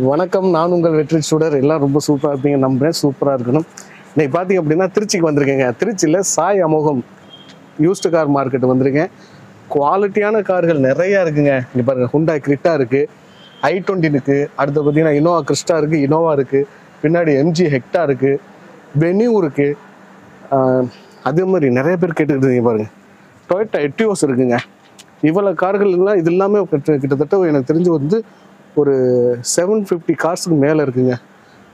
வணக்கம் நான் உங்கள் வெற்றி சுடர். எல்லாம் ரொம்ப சூப்பராக இருப்பீங்க நம்புறேன். சூப்பராக இருக்கணும். இன்னைக்கு பார்த்தீங்க அப்படின்னா திருச்சிக்கு வந்திருக்கேங்க. திருச்சியில் சாய் அமோகம் யூஸ்டு கார் மார்க்கெட் வந்திருக்கேன். குவாலிட்டியான கார்கள் நிறையா இருக்குங்க. இங்கே பாருங்கள் ஹுண்டாய் கிரிட்டா இருக்குது ஐ டுவெண்ட்டி இருக்குது அடுத்து பார்த்தீங்கன்னா இனோவா கிறிஸ்டா இருக்குது இனோவா இருக்குது பின்னாடி எம்ஜி ஹெக்டா இருக்குது பெனியூ இருக்குது அதே மாதிரி நிறைய பேர் கேட்டுக்கிட்டு இருக்கீங்க பாருங்க. டொயோட்டா எட்டியோஸ் இருக்குங்க. இவ்வளோ கார்கள் எல்லாம் இது எல்லாமே கிட்ட- கிட்டத்தட்ட எனக்கு தெரிஞ்சு வந்து ஒரு செவன் ஃபிஃப்டி கார்ஸுக்கு மேலே இருக்குங்க.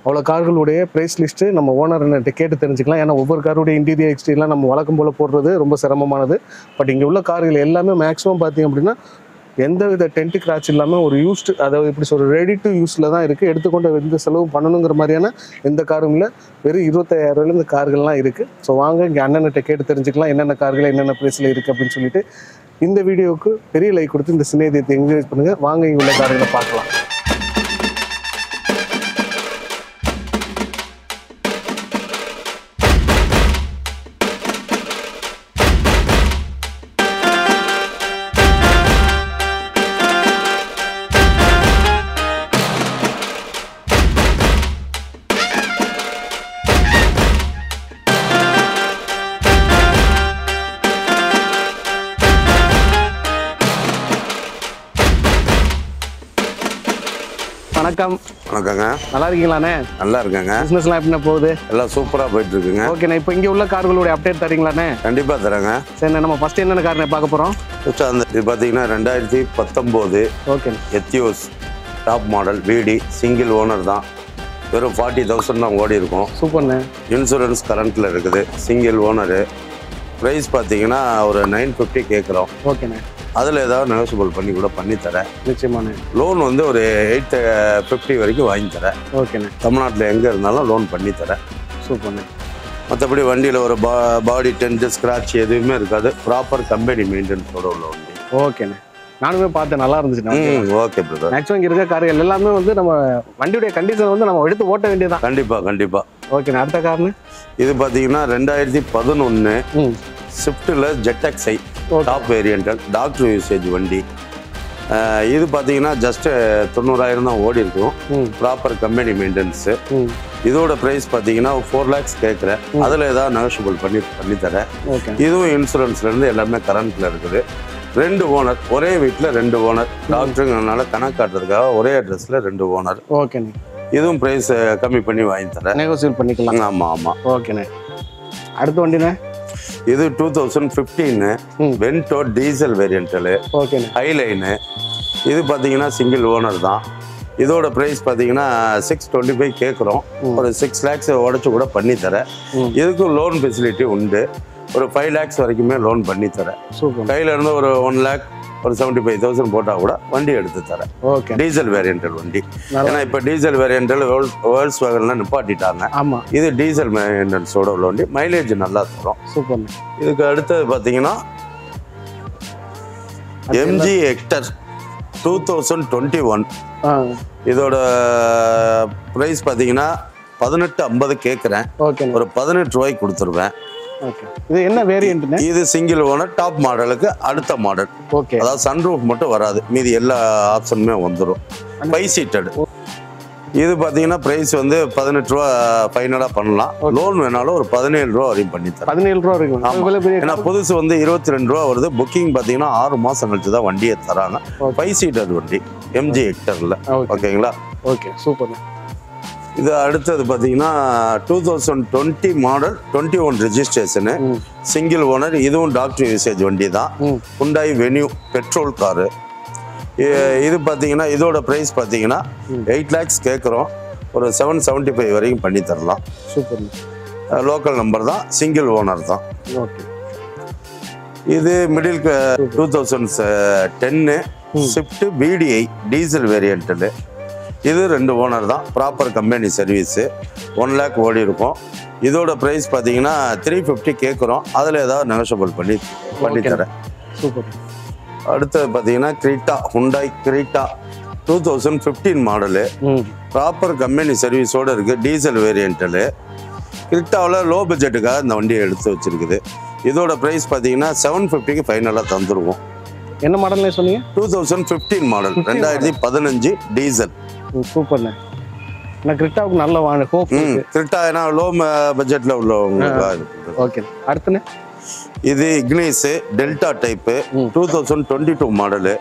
அவ்வளோ கார்களுடைய ப்ரைஸ் லிஸ்ட்டு நம்ம ஓனர் என்ன கேட்டு தெரிஞ்சுக்கலாம். ஏன்னா ஒவ்வொரு காருடைய இன்டீரியர் எக்ஸ்டீரியர்லாம் நம்ம வழக்கம் போல் போடுறது ரொம்ப சிரமமானது. பட் இங்கே உள்ள கார்கள் எல்லாமே மேக்ஸிமம் பார்த்தீங்க அப்படின்னா எந்த வித டென்ட் கிராச் இல்லாமல் ஒரு யூஸ்டு அதாவது இப்படி சொல்ற ரெடி டு யூஸில் தான் இருக்குது எடுத்துக்கொண்டு எந்த செலவும் பண்ணணுங்கிற மாதிரியான எந்த காரும் இல்லை. வெறும் இருபத்தாயிரம் ரூபாயில இந்த கார்கள்லாம் இருக்குது ஸோ வாங்க இங்கே அண்ணன்கிட்ட கேட்டு தெரிஞ்சுக்கலாம். என்னென்ன கார்கள் என்னென்ன ப்ரைஸில் இருக்குது அப்படின்னு சொல்லிட்டு இந்த வீடியோவுக்கு பெரிய லைக் கொடுத்து இந்த சிநேகிதத்தை என்கரேஜ் பண்ணுங்கள் வாங்க இங்கே உள்ள கார்களை பார்க்கலாம். வணக்கம். வணக்கங்க. நல்லா இருக்கீங்களாண்ணே? நல்லா இருக்கேங்க. பிஸ்னஸ்லாம் எப்படி போகுது? எல்லாம் சூப்பராக போயிட்டு இருக்குங்க ஓகேண்ணே இப்போ இங்கே உள்ள கார்களுடைய அப்டேட் தரீங்களாண்ணே? கண்டிப்பாக தரேங்க. சரி நம்ம ஃபர்ஸ்ட் என்னென்ன காரணம் பார்க்க போகிறோம் அந்த இது பார்த்தீங்கன்னா ரெண்டாயிரத்தி பத்தொம்போது ஓகேண்ணே Etios top model VD single owner தான். வெறும் ஃபார்ட்டி தௌசண்ட் தான் ஓடி இருக்கும். சூப்பர்ண்ணே. இன்சூரன்ஸ் கரண்ட்டில் இருக்குது சிங்கிள் ஓனரு ப்ரைஸ் பார்த்தீங்கன்னா ஒரு நைன் ஃபிஃப்டி கேட்குறோம் ஓகேண்ணே அதில் ஏதாவது நெகோசியபிள் பண்ணி கூட பண்ணி தரேன். நிச்சயமாண்ணே. லோன் வந்து ஒரு எயிட் ஃபிஃப்டி வரைக்கும் வாங்கி தரேன். ஓகேண்ணே. தமிழ்நாட்டில் எங்கே இருந்தாலும் லோன் பண்ணி தரேன். சூப்பர்ண்ணே. மற்றபடி வண்டியில் ஒரு பா பாடி டென்ட் ஸ்க்ராட்ச் எதுவுமே இருக்காது. ப்ராப்பர் கம்பெனி மெயின்டெனன்ஸோட உள்ள வண்டி. ஓகேண்ணே. நானுமே பார்த்தேன் நல்லா இருந்துச்சுண்ணே ம் ஓகே பிரதர் மேக்ஸிமம் இங்கே இருக்க கார்கள் எல்லாமே வந்து நம்ம வண்டியுடைய கண்டிஷன் வந்து நம்ம எடுத்து ஓட்ட வேண்டியதான் கண்டிப்பாக கண்டிப்பாக ஓகேண்ணே அடுத்த காரணு இது பார்த்தீங்கன்னா ரெண்டாயிரத்தி பதினொன்று ஸ்விஃப்ட்டில் ஜெட்டக்ஸை Okay. டாப் வேரியண்டல் டாக்டர் யூசேஜ் வண்டி. இது பார்த்தீங்கன்னா ஜஸ்ட்டு தொண்ணூறாயிரம் தான் ஓடி இருக்கும் ப்ராப்பர் கம்பெனி மெயின்டெனன்ஸு இதோட ப்ரைஸ் பார்த்தீங்கன்னா ஃபோர் லேக்ஸ் கேட்குறேன் அதில் ஏதாவது நெகோஷியபிள் பண்ணி பண்ணி தரேன். ஓகே இதுவும் இன்சூரன்ஸ்லேருந்து எல்லாமே கரண்ட்டில் இருக்குது. ரெண்டு ஓனர் ஒரே வீட்டில் ரெண்டு ஓனர் டாக்டருங்கிறனால கணக்கு காட்டுறதுக்காக ஒரே அட்ரஸில் ரெண்டு ஓனர் ஓகேண்ணே இதுவும் ப்ரைஸ் கம்மி பண்ணி வாங்கி தரேன். நெகோசியேட் பண்ணிக்கலாம் ஆமாம் ஆமாம் ஓகேண்ணே அடுத்த வண்டிண்ணே. இது two thousand fifteen. Vento diesel வேரியண்டலு ஓகேண்ணே ஹைலைனு இது பார்த்தீங்கன்னா சிங்கிள் ஓனர் தான். இதோட ப்ரைஸ் பார்த்தீங்கன்னா சிக்ஸ் டுவெண்ட்டி ஃபைவ் கேட்குறோம் ஒரு சிக்ஸ் லேக்ஸ் உடச்சி கூட பண்ணி தரேன். இதுக்கும் லோன் ஃபெசிலிட்டி உண்டு. ஒரு ஃபைவ் லேக்ஸ் வரைக்குமே லோன் பண்ணி தரேன் கையில இருந்து ஒரு ஒன் லேக் ஒரு செவன்ட்டி ஃபைவ் தௌசண்ட் போட்டால் கூட வண்டி எடுத்து தரேன். ஓகே டீசல் வேரியண்டல் வண்டி. ஏன்னா இப்போ டீசல் வேரியண்டல் வேர்ல்ஸ் வேகன்லாம் நிப்பாட்டிட்டாங்க. ஆமாம் இது டீசல் மெயின்டெனன்ஸோட உள்ள வண்டி. மைலேஜ் நல்லா தரும். சூப்பர்ண்ணே இதுக்கு அடுத்தது பார்த்தீங்கன்னா MG Hector two thousand twenty one இதோட ப்ரைஸ் பார்த்தீங்கன்னா பதினெட்டு ஐம்பது கேட்குறேன் ஒரு பதினெட்டு ரூபாய்க்கு கொடுத்துருவேன். ஓகே இது என்ன வேரியண்ட்ண்ணே இது சிங்கிள் ஓனர் டாப் மாடலுக்கு அடுத்த மாடல் ஓகே அதாவது சன்ரூஃப் மட்டும் வராது. மீதி எல்லா ஆப்ஷனுமே வந்துடும் ஃபைவ் சீட்டடு இது பார்த்தீங்கன்னா ப்ரைஸ் வந்து பதினெட்டு ரூபா ஃபைனலாக பண்ணலாம். லோன் வேணாலும் ஒரு பதினேழு ரூபா வரையும் பண்ணி தரேன் பதினேழு ரூபா பெரிய ஏன்னா புதுசு வந்து இருபத்தி ரெண்டு ரூபா வருது. புக்கிங் பார்த்தீங்கன்னா ஆறு மாதம் கழிச்சு தான் வண்டியை தராங்க. ஃபைவ் சீட்டர் வண்டி. எம்ஜி ஹெக்டரில் ஓகே ஓகேங்களா ஓகே சூப்பர்ண்ணே இது அடுத்தது பார்த்தீங்கன்னா two thousand twenty model twenty one registration single owner இதுவும் டாக்டர் யூசேஜ் வண்டி தான் ம் ஹுண்டாய் வென்யூ பெட்ரோல் காரு இது பார்த்தீங்கன்னா இதோட ப்ரைஸ் பார்த்தீங்கன்னா எயிட் லேக்ஸ் கேட்குறோம். ஒரு செவன் செவன்ட்டி ஃபைவ் வரைக்கும் பண்ணி தரலாம். சூப்பர்ண்ணே லோக்கல் நம்பர் தான் சிங்கிள் ஓனர் தான். ஓகே. இது middle two thousand ten Swift VDI diesel வேரியண்ட்டில் இது ரெண்டு ஓனர் தான். Proper company service one lakh ஓடி இருக்கும். இதோட ப்ரைஸ் பார்த்தீங்கன்னா த்ரீ ஃபிஃப்டி கேட்குறோம் அதில் ஏதாவது நெகோஷியபிள் பண்ணி பண்ணி. தரேன். சூப்பர் அடுத்தது பார்த்தீங்கன்னா Creta Hyundai Creta two thousand fifteen model proper company சர்வீஸோடு இருக்குது டீசல் வேரியண்ட்டில் கிரிட்டாவில் லோ. பட்ஜெட்டுக்காக இந்த வண்டியை எடுத்து வச்சிருக்குது. இதோட ப்ரைஸ் பார்த்தீங்கன்னா செவன் ஃபிஃப்டிக்கு ஃபைனலாக தந்துருவோம். என்ன மாடல்னே சொன்னீங்க? டூ தௌசண்ட் ஃபிஃப்டீன் மாடல் ரெண்டாயிரத்தி பதினஞ்சு டீசல் சூப்பர்ண்ணே. நான் கிரிட்டாவுக்கு நல்ல வாங்க ஹோப் கிரிட்டா ஏன்னா லோ பட்ஜெட்ல உள்ளவங்களுக்கு ஓகே அடுத்துண்ணே? இது Ignis Delta type. Two thousand twenty two model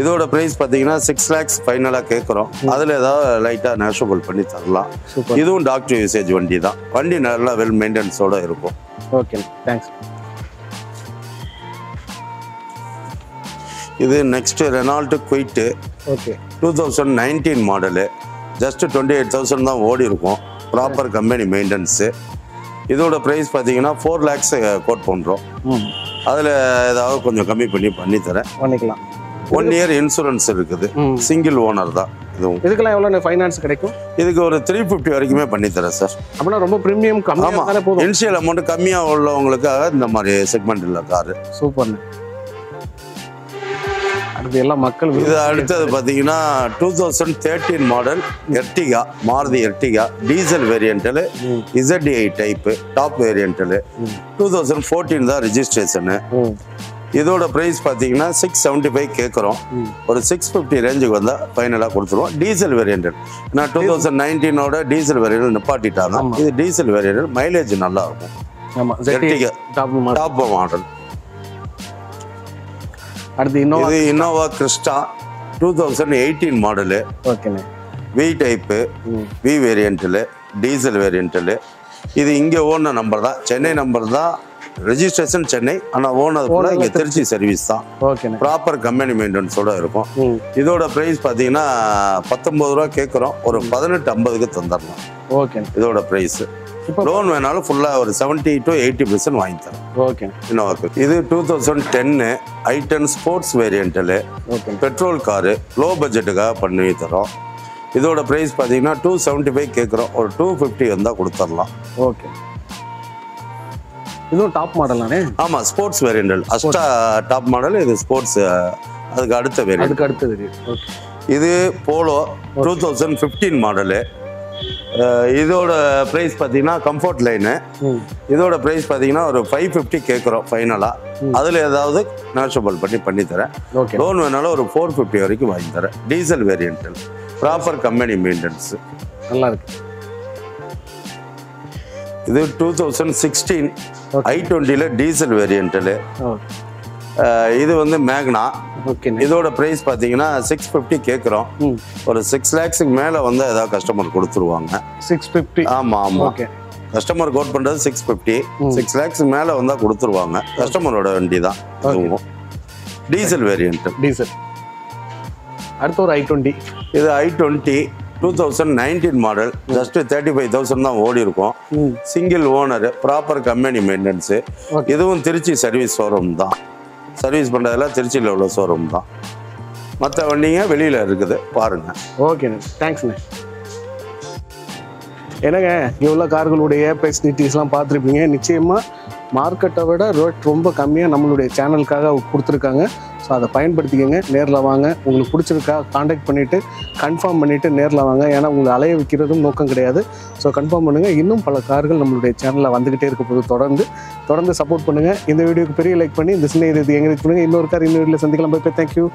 இதோட ப்ரைஸ் பார்த்தீங்கன்னா சிக்ஸ் லேக்ஸ் ஃபைனலாக கேட்குறோம். அதில் ஏதாவது லைட்டாக நேஷபிள் பண்ணி தரலாம். இதுவும் டாக்டர் யூசேஜ் வண்டி தான். வண்டி நல்லா வெல் மெயின்டெனன்ஸோட இருக்கும். ஓகே தேங்க்ஸ் இது next Renault Kwid okay two thousand nineteen model just twenty eight thousand தான் ஓடி இருக்கும் ப்ராப்பர் கம்பெனி மெயின்டெனன்ஸு இதோட ப்ரைஸ் பார்த்தீங்கன்னா ஃபோர் லேக்ஸ் கோட் பண்ணுறோம் அதில் ஏதாவது கொஞ்சம் கம்மி பண்ணி பண்ணி தரேன். பண்ணிக்கலாம். ஒன் இயர் இன்சூரன்ஸ் இருக்குது. சிங்கிள் ஓனர் தான் இதுவும். இதுக்கெல்லாம் எவ்வளோ ஃபைனான்ஸ் கிடைக்கும்? இதுக்கு ஒரு த்ரீ ஃபிஃப்டி வரைக்குமே பண்ணி தரேன் சார் அப்படின்னா ரொம்ப ப்ரீமியம் கம்மியாக இனிஷியல் அமௌண்ட் கம்மியாக உள்ளவங்களுக்காக இந்த மாதிரி செக்மெண்ட் இல்லை காரு. சூப்பர்ண்ணே அடுத்து எல்லாம் மக்கள் இது அடுத்தது பார்த்தீங்கன்னா two thousand thirteen model Ertiga Maruti Ertiga diesel வேரியன்ட்டில் ம். இசட்ஐ டைப்பு டாப் வேரியன்ட்டில் ம். டூ தௌசண்ட் ஃபோர்டீன் தான் ரிஜிஸ்ட்ரேஷனு இதோட ப்ரைஸ் பார்த்தீங்கன்னா சிக்ஸ் செவன்ட்டி ஃபைவ் கேட்குறோம். ஒரு சிக்ஸ் ஃபிஃப்டி ரேஞ்சுக்கு வந்தால் ஃபைனலாக கொடுத்துருவோம். டீசல் வேரியன்ட் நான் டூ தௌசண்ட் நைன்டீனோட டீசல் வேரியன்ட் நிப்பாட்டிட்டாங்க. இது டீசல் வேரியன்ட் மைலேஜ் நல்லா இருக்கும். ஆமாம் டாப் மாடல் அடுத்து இன்னும் இது Innova Crysta two thousand eighteen model ஓகேண்ணே வி டைப்பு வி வேரியண்ட்டில் டீசல் வேரியண்ட்டில் இது இங்கே ஓன நம்பர் தான். சென்னை நம்பர் தான். ரெஜிஸ்ட்ரேஷன் சென்னை ஆனால் ஓனர் கூட இங்கே திருச்சி. சர்வீஸ் தான். ப்ராப்பர் கம்பெனி மெயின்டெனன்ஸோட இருக்கும். இதோட ப்ரைஸ் பார்த்தீங்கன்னா பத்தொம்பது ரூபா கேட்குறோம் ஒரு பதினெட்டு ஐம்பதுக்கு தந்துடலாம். ஓகேண்ணே இதோட ப்ரைஸ் லோன் வேணாலும் ஃபுல்லாக ஒரு செவன்ட்டி டு எயிட்டி பர்சன்ட் வாங்கி தரேன். ஓகேண்ணே இன்னோவாக்கு இது two thousand ten i ten sports வேரியண்ட்டில் ஓகேண்ணே பெட்ரோல் காரு லோ பட்ஜெட்டுக்காக பண்ணி தரோம். இதோட ப்ரைஸ் பார்த்தீங்கன்னா டூ செவன்ட்டி ஃபைவ் கேட்குறோம் ஒரு டூ ஃபிஃப்டி வந்தால் கொடுத்துடலாம். ஓகே இதுவும் டாப் மாடலானே ஆமாம் ஸ்போர்ட்ஸ் வேரியண்டல் அஸ்டா டாப் மாடல் இது ஸ்போர்ட்ஸ் அதுக்கு அடுத்த வேரியண்ட் அதுக்கு அடுத்தது ஓகே இது Polo two thousand fifteen model இதோட ப்ரைஸ் பார்த்தீங்கன்னா கம்ஃபர்ட் லைனு இதோட ப்ரைஸ் பார்த்தீங்கன்னா ஒரு ஃபைவ் ஃபிஃப்டி கேட்குறோம் ஃபைனலாக அதில் ஏதாவது நேஷபிள் பண்ணி பண்ணி தரேன். ஓகே லோன் வேணாலும் ஒரு ஃபோர் ஃபிஃப்டி வரைக்கும் வாங்கி தரேன். டீசல் வேரியண்டல் ப்ராப்பர் கம்பெனி மெயின்டெனன்ஸ் நல்லா இருக்கு. இது டூ தௌசண்ட் சிக்ஸ்டீன் ஐ டுவெண்ட்டியில் டீசல் வேரியண்டல் ஓ. இது வந்து மேக்னா. இதோட ப்ரைஸ் பார்த்தீங்கன்னா சிக்ஸ் ஃபிஃப்டி கேட்குறோம் ஒரு சிக்ஸ் லேக்ஸுக்கு மேலே வந்து ஏதாவது கஸ்டமர் கொடுத்துருவாங்க. சிக்ஸ் ஃபிஃப்டி ஆமாம் ஆமாம் ஓகே கஸ்டமர் கோட் பண்ணுறது சிக்ஸ் ஃபிஃப்டி சிக்ஸ் லேக்ஸுக்கு மேலே வந்தால் கொடுத்துருவாங்க. கஸ்டமரோட வண்டி தான். Diesel variant diesel. அடுத்து ஒரு ஐ டுவெண்ட்டி. இது i twenty. Two thousand nineteen model just thirty five thousand தான் ஓடி இருக்கும் single owner proper company maintenance. இதுவும் திருச்சி சர்வீஸ் ஷோரூம் தான். சர்வீஸ் பண்ணுறதெல்லாம் திருச்சியில் உள்ள ஷோரூம் தான். மற்ற வண்டிங்க வெளியில் இருக்குது. பாருங்கள் ஓகேண்ணே தேங்க்ஸ்ண்ணே என்னங்க உள்ள கார்களுடைய டீட்டெயில்ஸ்லாம் பார்த்துருப்பீங்க. நிச்சயமாக மார்க்கெட்டை விட ரேட் ரொம்ப கம்மியாக நம்மளுடைய சேனலுக்காக கொடுத்துருக்காங்க. ஸோ அதை பயன்படுத்திக்கங்க. நேரில் வாங்க. உங்களுக்கு பிடிச்சிருக்கா காண்டாக்ட் பண்ணிவிட்டு கன்ஃபார்ம் பண்ணிவிட்டு நேரில் வாங்க. ஏன்னா உங்களை அலைய வைக்கிறதும் நோக்கம் கிடையாது. ஸோ கன்ஃபார்ம் பண்ணுங்கள் இன்னும் பல கார்கள் நம்மளுடைய சேனலில் வந்துக்கிட்டே இருக்க போது தொடர்ந்து தொடர்ந்து சப்போர்ட் பண்ணுங்கள் இந்த வீடியோக்கு பெரிய லைக் பண்ணி இந்த சின்ன இது எங்கே பண்ணுங்கள் இன்னொரு கார் இன்னொரு வீடியோவில் சந்திக்கலாம். போய் தேங்க்யூ